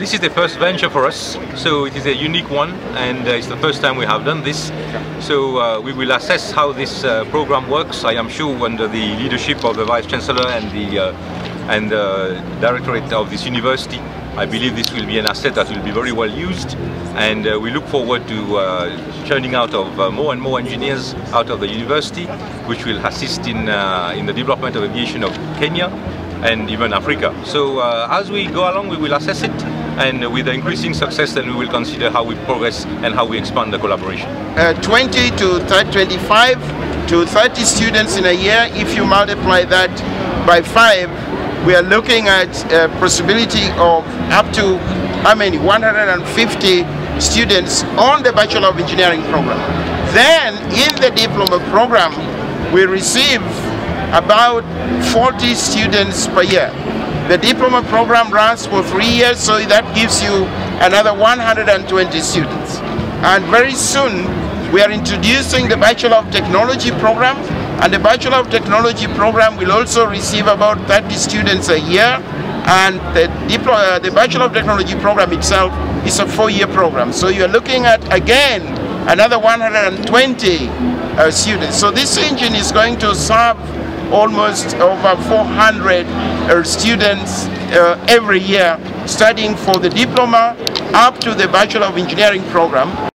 this is the first venture for us, so it is a unique one, and uh, it's the first time we have done this. So uh, we will assess how this uh, program works. I am sure under the leadership of the Vice Chancellor and the uh, and the Directorate of this university, I believe this will be an asset that will be very well used, and uh, we look forward to uh, churning out of more and more engineers out of the university, which will assist in in the development of aviation of Kenya and even Africa. So uh, as we go along, we will assess it, and with the increasing success, then we will consider how we progress and how we expand the collaboration. Uh, 20 to 30, 25 to 30 students in a year. If you multiply that by five, we are looking at a possibility of up to how many? 150 students on the Bachelor of Engineering program. Then in the diploma program, we receive about 40 students per year. The diploma program runs for three years, so that gives you another 120 students. And very soon, we are introducing the Bachelor of Technology program, and the Bachelor of Technology program will also receive about 30 students a year, and the, uh, the Bachelor of Technology program itself is a four-year program. So you're looking at, again, another 120 uh, students. So this engine is going to serve almost over 400 uh, students uh, every year studying for the diploma up to the Bachelor of Engineering program